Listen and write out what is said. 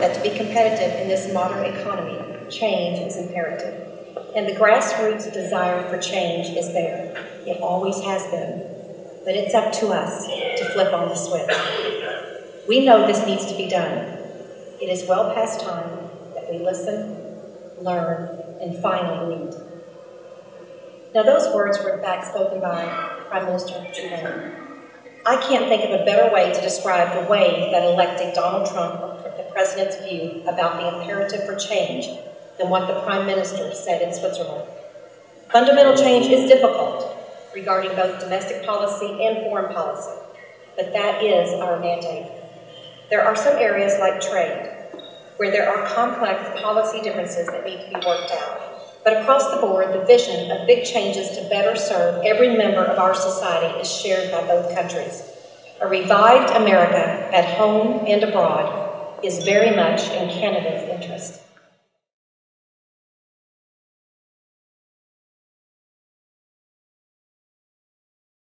That to be competitive in this modern economy, change is imperative. And the grassroots desire for change is there. It always has been. But it's up to us to flip on the switch. We know this needs to be done. It is well past time that we listen, learn, and finally lead. Now, those words were in fact spoken by Prime Minister Trudeau. I can't think of a better way to describe the way that electing Donald Trump President's view about the imperative for change than what the Prime Minister said in Switzerland. Fundamental change is difficult regarding both domestic policy and foreign policy, but that is our mandate. There are some areas like trade where there are complex policy differences that need to be worked out. But across the board, the vision of big changes to better serve every member of our society is shared by both countries. A revived America at home and abroad is very much in Canada's interest.